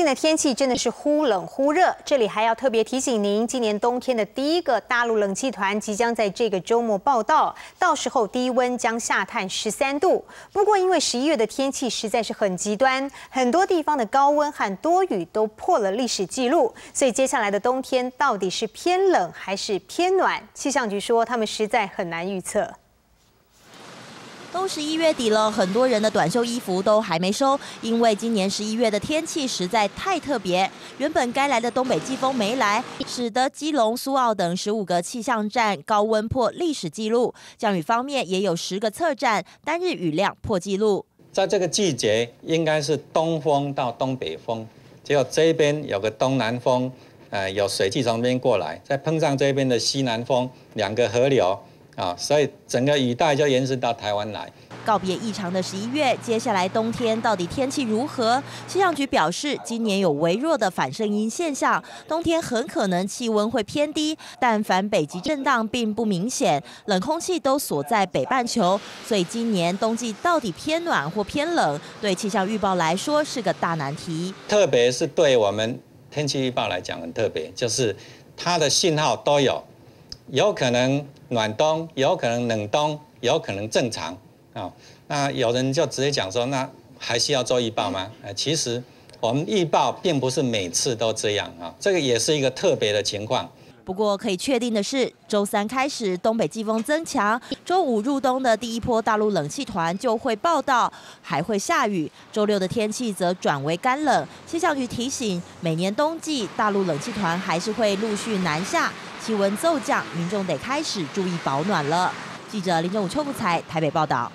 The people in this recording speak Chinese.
近的天气真的是忽冷忽热，这里还要特别提醒您，今年冬天的第一个大陆冷气团即将在这个周末报道，到时候低温将下探十三度。不过因为十一月的天气实在是很极端，很多地方的高温和多雨都破了历史记录，所以接下来的冬天到底是偏冷还是偏暖？气象局说他们实在很难预测。都十一月底了，很多人的短袖衣服都还没收，因为今年十一月的天气实在太特别。原本该来的东北季风没来，使得基隆、苏澳等十五个气象站高温破历史记录。降雨方面也有十个测站单日雨量破纪录。在这个季节，应该是东风到东北风，结果这边有个东南风，呃，有水汽从这边过来，再碰上这边的西南风，两个河流。啊，所以整个雨带就延伸到台湾来。告别异常的十一月，接下来冬天到底天气如何？气象局表示，今年有微弱的反声音现象，冬天很可能气温会偏低，但反北极震荡并不明显，冷空气都锁在北半球，所以今年冬季到底偏暖或偏冷，对气象预报来说是个大难题。特别是对我们天气预报来讲很特别，就是它的信号都有。有可能暖冬，有可能冷冬，有可能正常啊。那有人就直接讲说，那还需要做预报吗？呃，其实我们预报并不是每次都这样啊，这个也是一个特别的情况。不过可以确定的是，周三开始东北季风增强，周五入冬的第一波大陆冷气团就会报道，还会下雨。周六的天气则转为干冷。气象局提醒，每年冬季大陆冷气团还是会陆续南下。气温骤降，民众得开始注意保暖了。记者林正武、邱福才台北报道。